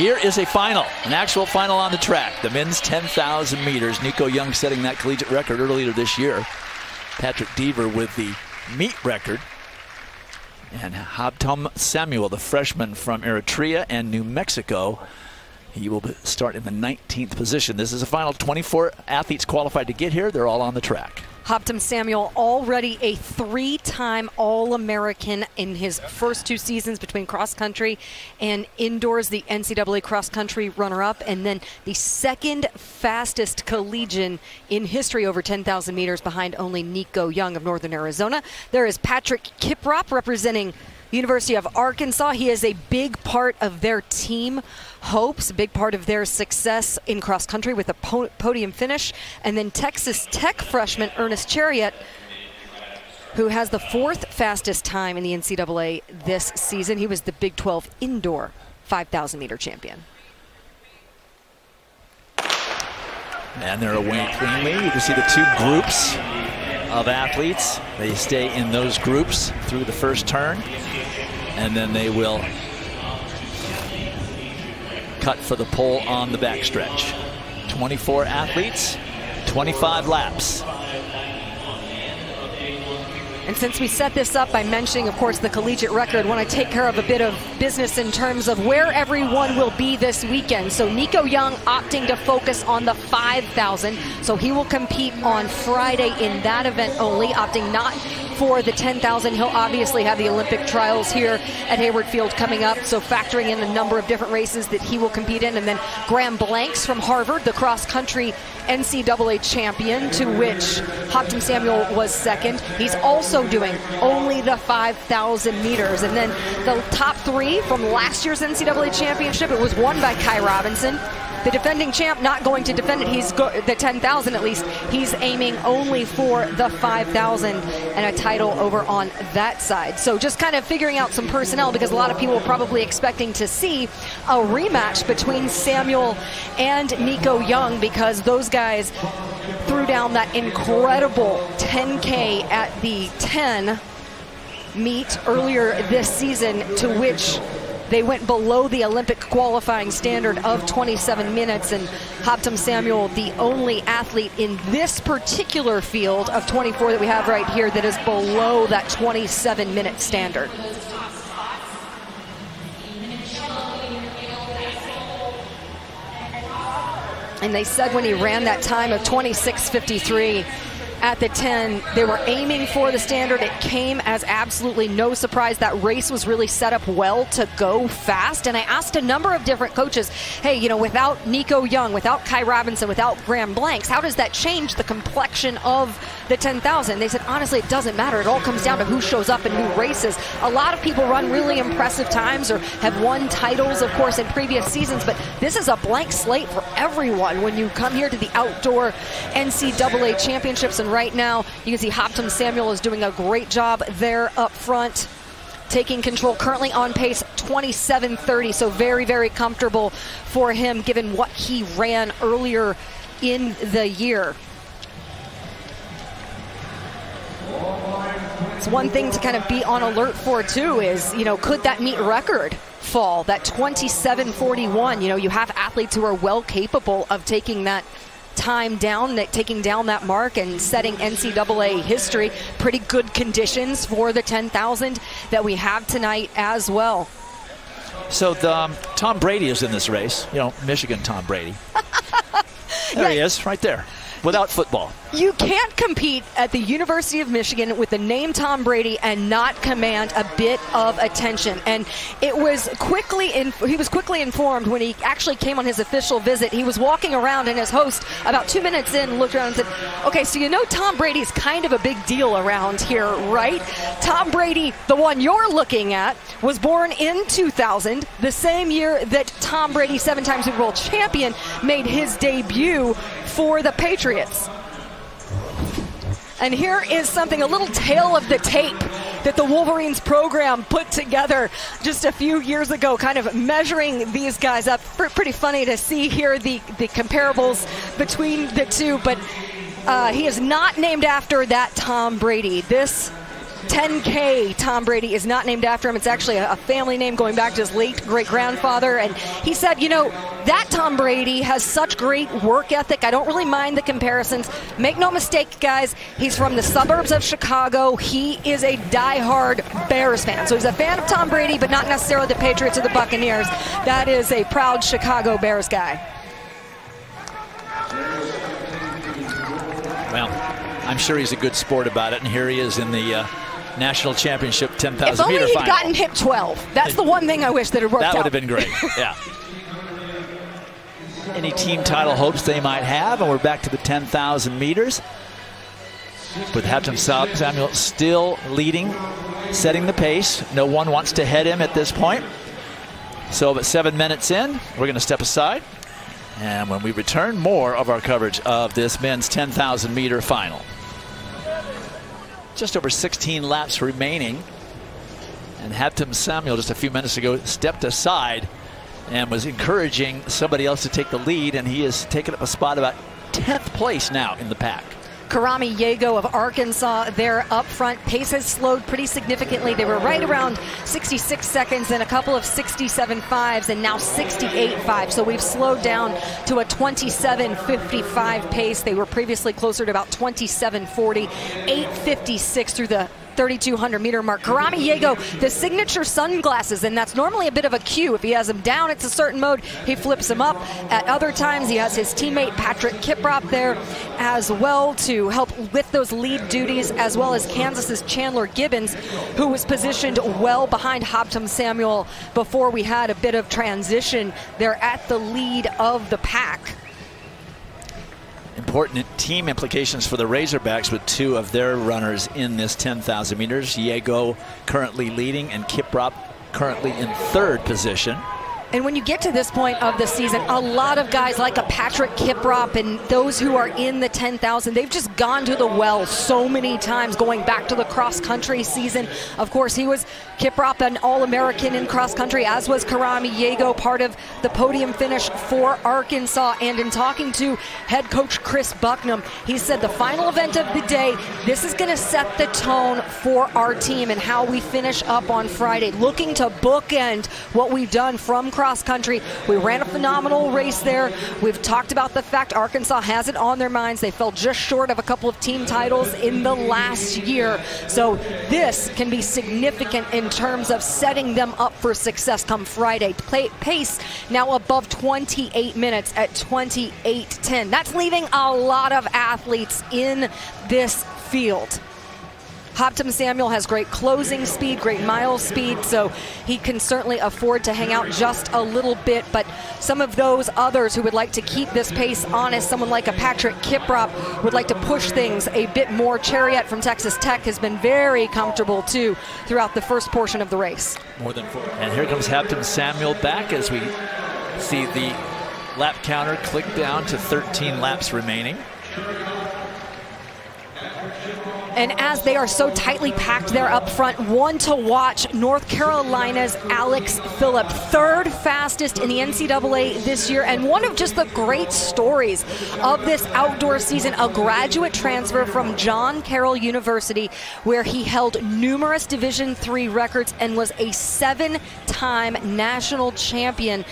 here is a final, an actual final on the track. The men's 10,000 meters. Nico Young setting that collegiate record earlier this year. Patrick Deaver with the meet record. And Habtom Samuel, the freshman from Eritrea and New Mexico, he will start in the 19th position. This is a final 24 athletes qualified to get here. They're all on the track. Habtom Samuel, already a three time All American in his first two seasons between cross country and indoors, the NCAA cross country runner up, and then the second fastest collegian in history over 10,000 meters behind only Nico Young of Northern Arizona. There is Patrick Kiprop representing University of Arkansas. He is a big part of their team hopes, a big part of their success in cross country with a po podium finish. And then Texas Tech freshman Ernest Cheruiyot who has the fourth fastest time in the NCAA this season. He was the Big 12 indoor 5,000 meter champion. And they're away cleanly. You can see the two groups of athletes. They stay in those groups through the first turn, and then they will cut for the pole on the backstretch. 24 athletes, 25 laps. And since we set this up by mentioning, of course, the collegiate record, want to take care of a bit of business in terms of where everyone will be this weekend. So Nico Young opting to focus on the 5,000. So he will compete on Friday in that event only, opting not for the 10,000. He'll obviously have the Olympic trials here at Hayward Field coming up, so factoring in the number of different races that he will compete in. And then Graham Blanks from Harvard, the cross country NCAA champion, to which Habtom Samuel was second. He's also doing only the 5,000 meters. And then the top three from last year's NCAA championship, it was won by Ky Robinson. The defending champ not going to defend it. He's the 10,000 at least. He's aiming only for the 5,000 and a title over on that side. So just kind of figuring out some personnel because a lot of people are probably expecting to see a rematch between Samuel and Nico Young because those guys threw down that incredible 10K at the 10 meet earlier this season to which they went below the Olympic qualifying standard of 27 minutes, and Habtom Samuel, the only athlete in this particular field of 24 that we have right here that is below that 27 minute standard. And they said when he ran that time of 26.53, at the 10. They were aiming for the standard. It came as absolutely no surprise. That race was really set up well to go fast. And I asked a number of different coaches, hey, you know, without Nico Young, without Ky Robinson, without Graham Blanks, how does that change the complexion of the 10,000? They said, honestly, it doesn't matter. It all comes down to who shows up and who races. A lot of people run really impressive times or have won titles, of course, in previous seasons, but this is a blank slate for everyone when you come here to the outdoor NCAA championships and right now. You can see Habtom Samuel is doing a great job there up front taking control currently on pace 27.30 so very very comfortable for him given what he ran earlier in the year. It's one thing to kind of be on alert for too is you know could that meet record fall? That 27.41 you know you have athletes who are well capable of taking that time down, taking down that mark and setting NCAA history. Pretty good conditions for the 10,000 that we have tonight as well. So the, um, Tom Brady is in this race. You know, Michigan Tom Brady. there yeah. he is, right there without football. You can't compete at the University of Michigan with the name Tom Brady and not command a bit of attention. And it was quickly in, he was quickly informed when he actually came on his official visit. He was walking around and his host about two minutes in looked around and said, "Okay, so you know Tom Brady's kind of a big deal around here, right? Tom Brady, the one you're looking at, was born in 2000, the same year that Tom Brady, seven-time Super Bowl champion, made his debut for the Patriots. And here is something, a little tale of the tape that the Wolverines program put together just a few years ago, kind of measuring these guys up. Pretty funny to see here the, the comparables between the two, but uh, he is not named after that Tom Brady. This 10K Tom Brady is not named after him. It's actually a family name going back to his late great grandfather. And he said, you know, that Tom Brady has such great work ethic. I don't really mind the comparisons. Make no mistake, guys, he's from the suburbs of Chicago. He is a die-hard Bears fan. So he's a fan of Tom Brady, but not necessarily the Patriots or the Buccaneers. That is a proud Chicago Bears guy. Well, I'm sure he's a good sport about it, and here he is in the uh, national championship 10,000 If only he'd final. gotten hit 12. That's the one thing I wish that had worked that out. would have been great. Yeah. Any team title hopes they might have, and we're back to the 10,000 meters. With Habtom Samuel still leading, setting the pace. No one wants to head him at this point. So, but seven minutes in, we're going to step aside. And when we return, more of our coverage of this men's 10,000 meter final. Just over 16 laps remaining. And Habtom Samuel, just a few minutes ago, stepped aside and was encouraging somebody else to take the lead. And he has taken up a spot about 10th place now in the pack. Kirami Yego of Arkansas there up front. Pace has slowed pretty significantly. They were right around 66 seconds and a couple of 67 fives and now 68 fives. So we've slowed down to a 27.55 pace. They were previously closer to about 27.40, 8.56 through the 3,200 meter mark. Kirami Yego, the signature sunglasses, and that's normally a bit of a cue. If he has them down, it's a certain mode. He flips them up. At other times, he has his teammate Patrick Kiprop there as well to help with those lead duties, as well as Kansas's Chandler Gibbons, who was positioned well behind Habtom Samuel before we had a bit of transition. They're at the lead of the pack important team implications for the Razorbacks with two of their runners in this 10,000 meters. Yego currently leading and Kiprop currently in third position. And when you get to this point of the season, a lot of guys like a Patrick Kiprop and those who are in the 10,000, they've just gone to the well so many times going back to the cross country season. Of course, he was Kiprop, an All American in cross country, as was Kirami Yego, part of the podium finish for Arkansas. And in talking to head coach Chris Bucknam, he said the final event of the day, this is going to set the tone for our team and how we finish up on Friday. Looking to bookend what we've done from cross country. We ran a phenomenal race there. We've talked about the fact Arkansas has it on their minds. They fell just short of a couple of team titles in the last year. So this can be significant in terms of setting them up for success come Friday. Play, pace now above 28 minutes at 28.10. That's leaving a lot of athletes in this field. Habtom Samuel has great closing speed, great mile speed, so he can certainly afford to hang out just a little bit. But some of those others who would like to keep this pace honest, someone like a Patrick Kiprop would like to push things a bit more. Cheruiyot from Texas Tech has been very comfortable too throughout the first portion of the race. More than four. And here comes Habtom Samuel back as we see the lap counter click down to 13 laps remaining. And as they are so tightly packed there up front, one to watch North Carolina's Alex Phillip, third fastest in the NCAA this year, and one of just the great stories of this outdoor season. A graduate transfer from John Carroll University, where he held numerous Division three records and was a seven-time national champion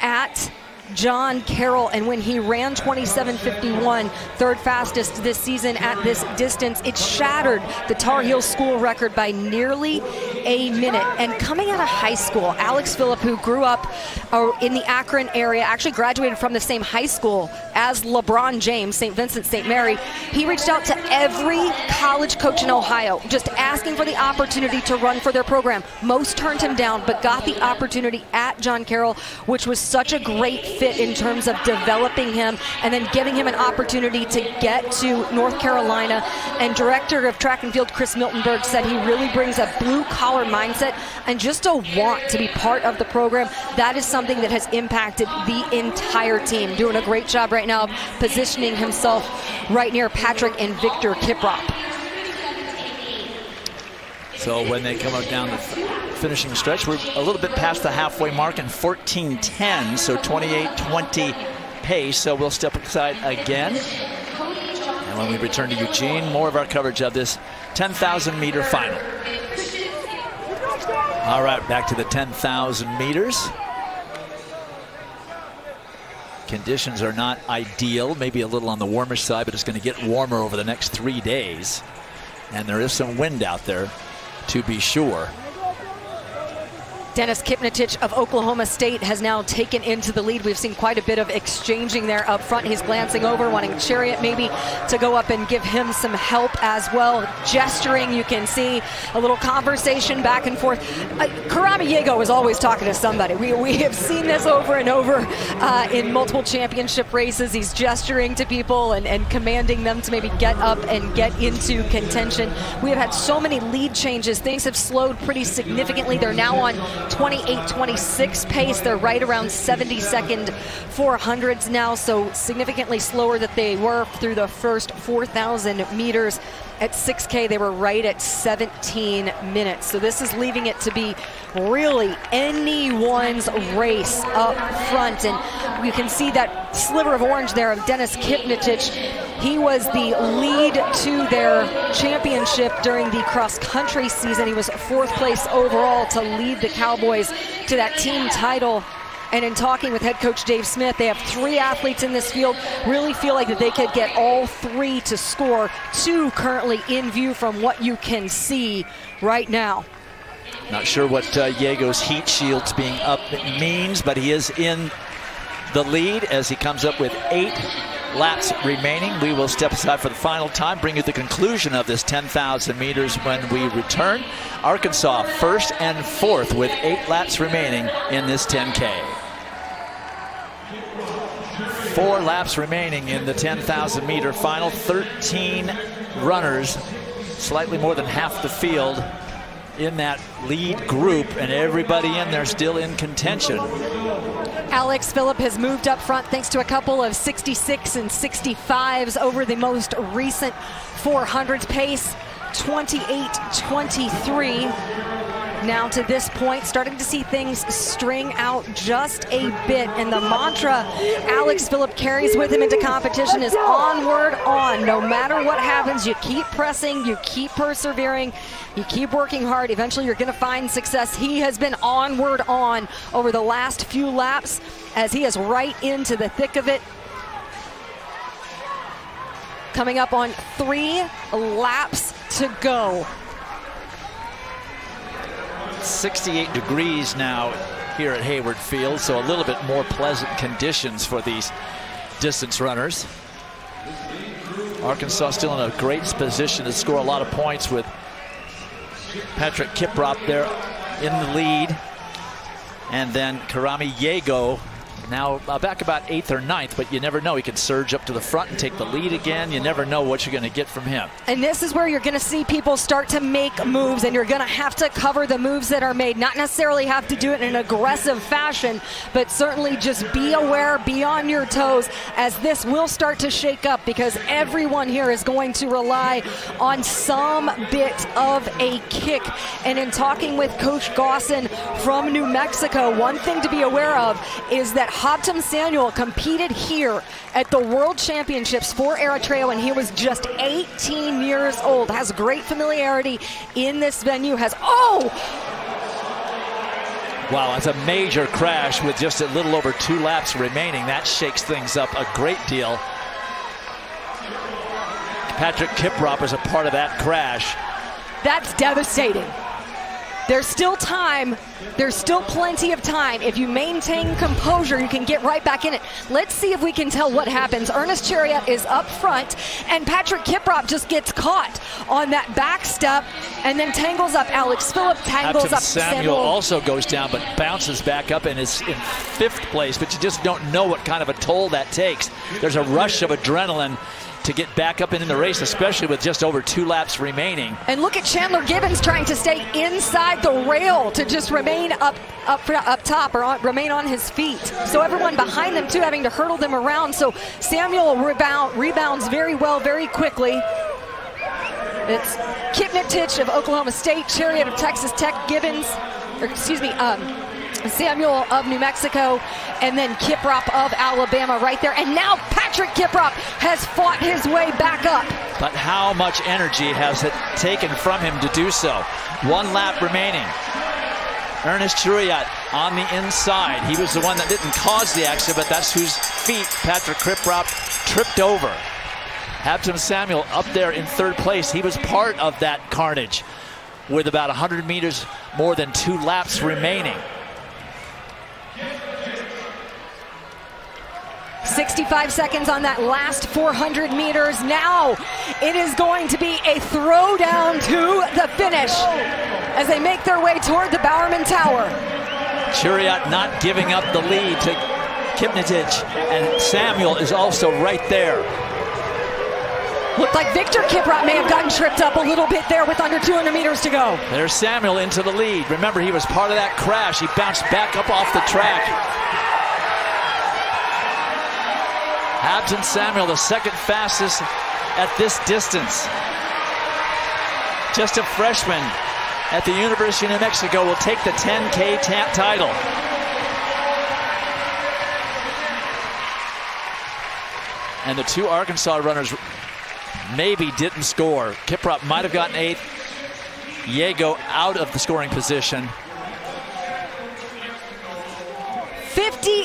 at John Carroll, and when he ran 27.51, third fastest this season at this distance, it shattered the Tar Heel school record by nearly a minute. And coming out of high school, Alex Phillip, who grew up uh, in the Akron area, actually graduated from the same high school as LeBron James, St. Vincent St. Mary. He reached out to every college coach in Ohio, just asking for the opportunity to run for their program. Most turned him down, but got the opportunity at John Carroll, which was such a great fit in terms of developing him and then giving him an opportunity to get to North Carolina. And director of track and field Chris Miltenberg said he really brings a blue collar mindset and just a want to be part of the program. That is something that has impacted the entire team. Doing a great job right now of positioning himself right near Patrick and Victor Kiprop. So when they come up down the finishing stretch, we're a little bit past the halfway mark in 14.10, so 28.20 pace. So we'll step aside again. And when we return to Eugene, more of our coverage of this 10,000 meter final. All right, back to the 10,000 meters. Conditions are not ideal, maybe a little on the warmish side, but it's going to get warmer over the next three days. And there is some wind out there, to be sure. Denis Kipngetich of Oklahoma State has now taken into the lead. We've seen quite a bit of exchanging there up front. He's glancing over, wanting Cheruiyot maybe to go up and give him some help as well. Gesturing, you can see a little conversation back and forth. Uh, Kirami Yego is always talking to somebody. We, we have seen this over and over uh, in multiple championship races. He's gesturing to people and, and commanding them to maybe get up and get into contention. We have had so many lead changes. Things have slowed pretty significantly. They're now on 28-26 pace. They're right around 70 second 400s now, so significantly slower than they were through the first 4,000 meters. At 6K, they were right at 17 minutes. So this is leaving it to be really anyone's race up front. And you can see that sliver of orange there of Denis Kipngetich. He was the lead to their championship during the cross country season. He was fourth place overall to lead the Cowboys to that team title and in talking with head coach Dave Smith, they have three athletes in this field. Really feel like that they could get all three to score. Two currently in view from what you can see right now. Not sure what uh, Yego's heat shields being up means, but he is in the lead as he comes up with eight laps remaining. We will step aside for the final time, bring you the conclusion of this 10,000 meters when we return. Arkansas first and fourth with eight laps remaining in this 10K. Four laps remaining in the 10,000 meter final. 13 runners, slightly more than half the field in that lead group, and everybody in there still in contention. Alex Phillip has moved up front thanks to a couple of 66 and 65s over the most recent 400 pace, 28-23 now to this point, starting to see things string out just a bit. And the mantra Alex Phillip carries with him into competition is onward on. No matter what happens, you keep pressing, you keep persevering, you keep working hard. Eventually, you're going to find success. He has been onward on over the last few laps as he is right into the thick of it. Coming up on three laps to go. 68 degrees now here at Hayward Field, so a little bit more pleasant conditions for these distance runners. Arkansas still in a great position to score a lot of points with Patrick Kiprop there in the lead. And then Kirami Yego now uh, back about eighth or ninth, but you never know. He can surge up to the front and take the lead again. You never know what you're going to get from him. And this is where you're going to see people start to make moves, and you're going to have to cover the moves that are made. Not necessarily have to do it in an aggressive fashion, but certainly just be aware, be on your toes, as this will start to shake up because everyone here is going to rely on some bit of a kick. And in talking with Coach Gauson from New Mexico, one thing to be aware of is that Habtom Samuel competed here at the World Championships for Eritrea when he was just 18 years old. Has great familiarity in this venue. Has, oh! Wow, it's a major crash with just a little over two laps remaining. That shakes things up a great deal. Patrick Kiprop is a part of that crash. That's devastating. There's still time. There's still plenty of time. If you maintain composure, you can get right back in it. Let's see if we can tell what happens. Ernest Cheruiyot is up front, and Patrick Kiprop just gets caught on that back step and then tangles up. Alex Phillip tangles up. Samuel, Samuel also goes down, but bounces back up and is in fifth place. But you just don't know what kind of a toll that takes. There's a rush of adrenaline to get back up and in the race, especially with just over two laps remaining. And look at Chandler Gibbons trying to stay inside the rail to just remain up up up top or on, remain on his feet. So everyone behind them too having to hurdle them around. So Samuel rebound, rebounds very well, very quickly. It's Kipngetich of Oklahoma State, Cheruiyot of Texas Tech, Gibbons, or excuse me, um, Samuel of New Mexico, and then Kiprop of Alabama right there. And now Patrick Kiprop has fought his way back up. But how much energy has it taken from him to do so? One lap remaining. Ernest Cheruiyot on the inside. He was the one that didn't cause the accident, but that's whose feet Patrick Kiprop tripped over. Habtom Samuel up there in third place. He was part of that carnage with about 100 meters more than two laps remaining. 65 seconds on that last 400 meters. Now it is going to be a throwdown to the finish as they make their way toward the Bowerman Tower. Cheruiyot not giving up the lead to Kipngetich, and Samuel is also right there. Looked like Victor Kiprop may have gotten tripped up a little bit there with under 200 meters to go. There's Samuel into the lead. Remember, he was part of that crash. He bounced back up off the track. Habtom Samuel, the second fastest at this distance. Just a freshman at the University of New Mexico will take the 10K title. And the two Arkansas runners maybe didn't score. Kiprop might have gotten eighth. Yego out of the scoring position.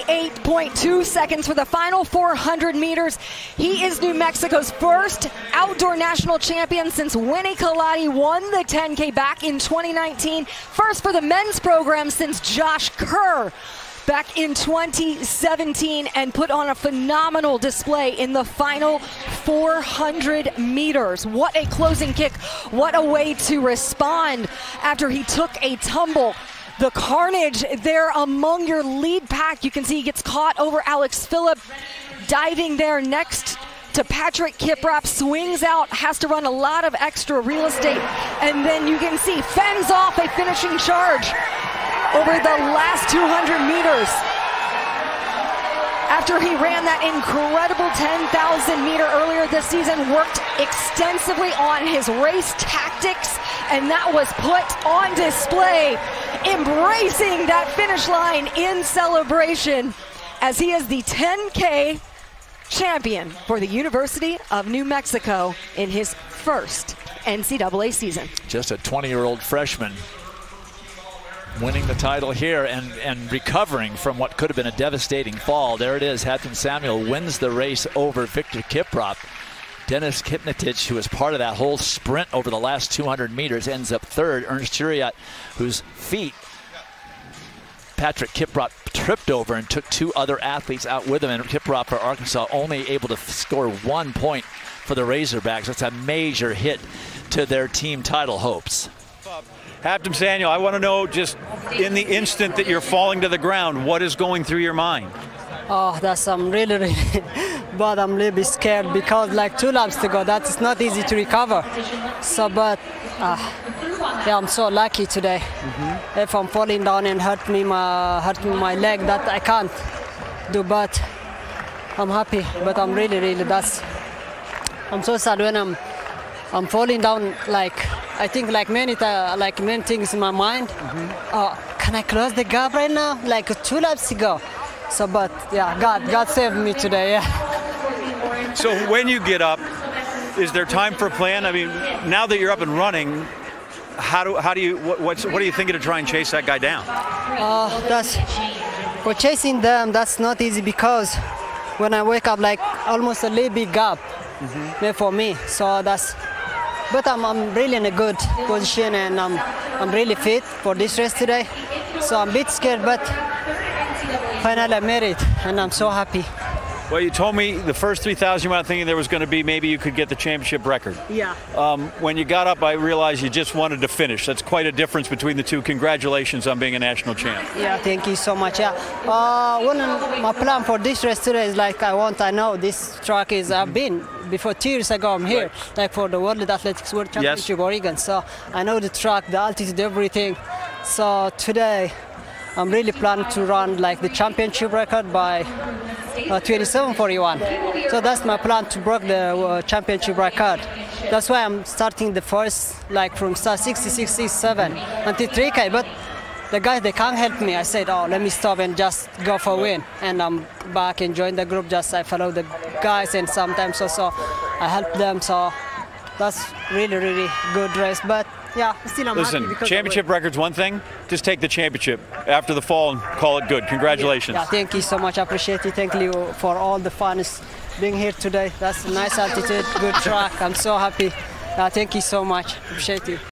58.2 seconds for the final 400 meters. He is New Mexico's first outdoor national champion since Weini Kelati won the 10K back in 2019. First for the men's program since Josh Kerr back in 2017 and put on a phenomenal display in the final 400 meters. What a closing kick. What a way to respond after he took a tumble. The carnage there among your lead pack. You can see he gets caught over Alex Phillip. Diving there next to Patrick Kiprop, swings out, has to run a lot of extra real estate. And then you can see fends off a finishing charge over the last 200 meters. After he ran that incredible 10,000 meter earlier this season, worked extensively on his race tactics, and that was put on display, embracing that finish line in celebration as he is the 10K champion for the University of New Mexico in his first NCAA season. Just a 20 year old freshman winning the title here and, and recovering from what could have been a devastating fall. There it is. Habtom Samuel wins the race over Victor Kiprop. Denis Kipngetich, who was part of that whole sprint over the last 200 meters, ends up third. Ernest Cheruiyot, whose feet Patrick Kiprop tripped over and took two other athletes out with him. And Kiprop for Arkansas only able to score one point for the Razorbacks. That's a major hit to their team title hopes. Habtom Samuel, I want to know just in the instant that you're falling to the ground, what is going through your mind? Oh, that's I'm um, really, really but I'm a little bit scared because like two laps to go, that is not easy to recover. So, but uh, yeah, I'm so lucky today. Mm-hmm. If I'm falling down and hurt me my hurt me my leg, that I can't do. But I'm happy. But I'm really, really that's. I'm so sad when I'm I'm falling down like I think like many like many things in my mind. Mm-hmm. Uh, can I close the gap right now? Like two laps to go. So, but yeah, God, God saved me today. Yeah. So when you get up, is there time for a plan? I mean, now that you're up and running, how do how do you what what's, what are you thinking to try and chase that guy down? Uh, that's for chasing them. That's not easy because when I wake up, like almost a little big gap mm-hmm. for me. So that's but I'm, I'm really in a good position and I'm, I'm really fit for this race today. So I'm a bit scared, but finally I made it and I'm so happy. Well, you told me the first 3,000 you were thinking there was going to be maybe you could get the championship record. Yeah. Um, when you got up, I realized you just wanted to finish. That's quite a difference between the two. Congratulations on being a national champ. Yeah, thank you so much. Yeah. Uh, one my plan for this race today is like I want. I know this track is. I've been before two years ago. I'm here, right. like for the World Athletics World Championship yes. Oregon. So I know the track, the altitude, everything. So today I'm really planning to run like the championship record by uh, 27.41. So that's my plan to break the uh, championship record. That's why I'm starting the first like from start 66, 67 until 3K. But the guys they can't help me. I said, oh, let me stop and just go for a win. And I'm back and join the group. Just I follow the guys and sometimes also I help them. So that's really really good race. But yeah, still I'm Listen, championship record's one thing. Just take the championship after the fall and call it good. Congratulations. Yeah, thank you so much. I appreciate it. Thank you for all the fans being here today. That's a nice altitude, good track. I'm so happy. Uh, thank you so much. Appreciate you.